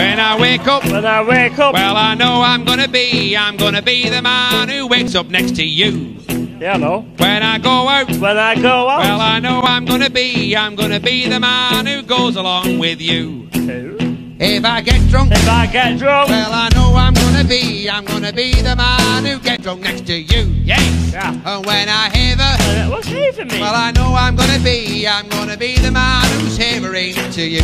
When I wake up, When I wake up, well, I know I'm gonna be, I'm gonna be the man who wakes up next to you. yeah, no. When I go out, When I go out, well, I know I'm gonna be, I'm gonna be the man who goes along with you. If I get drunk, if I get drunk, well, I know I'm gonna be, I'm gonna be the man who gets drunk next to you. Yes. yeah. And when I heaver, Uh, What's he for me? well, I know I'm gonna be, I'm gonna be the man who's havering to you.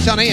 Sonny,